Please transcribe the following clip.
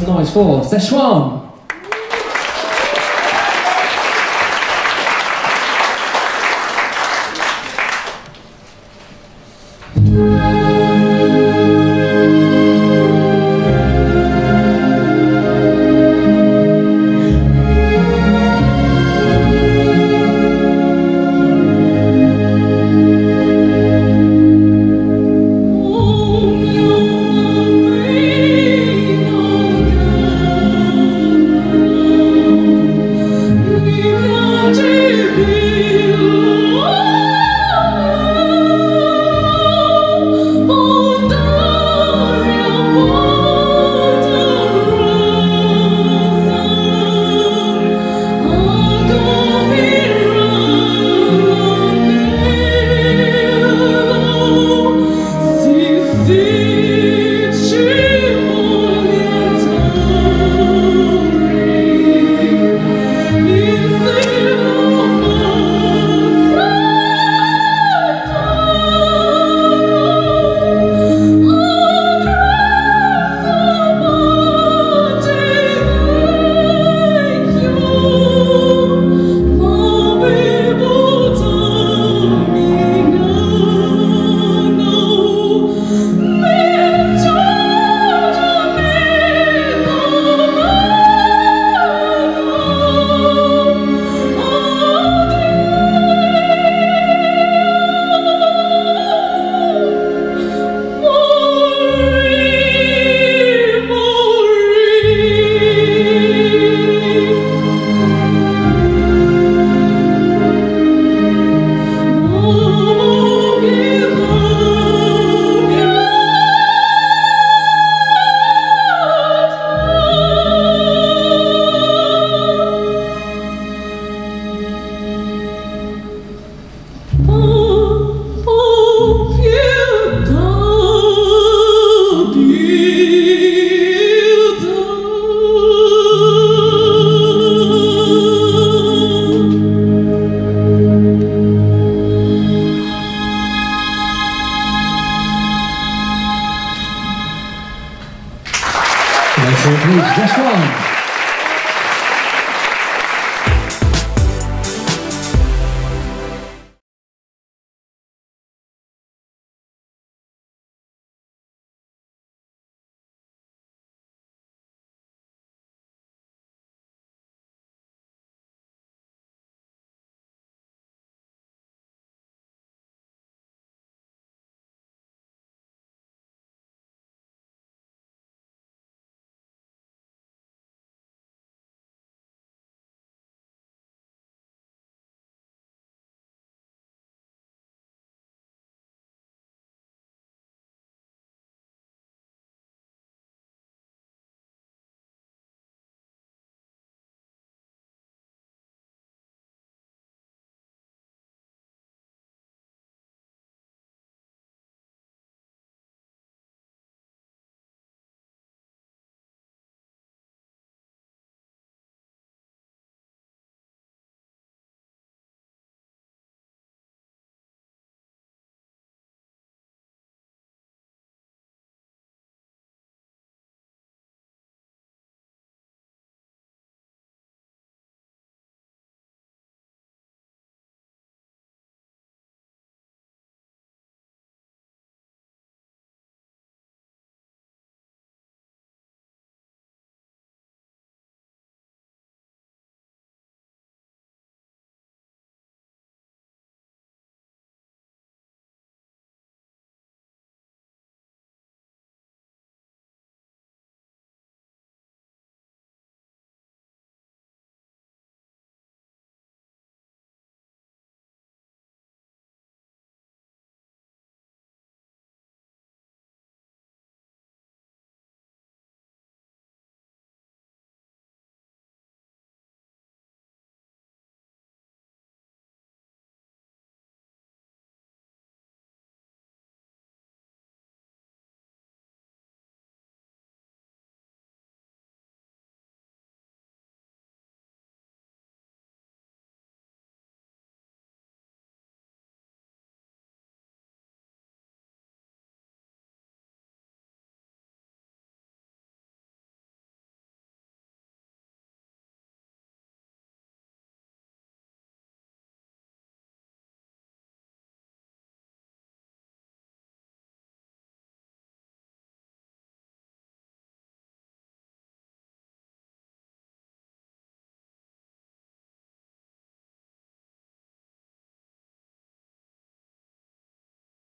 some noise for Szechuan. Next one, please. Just one.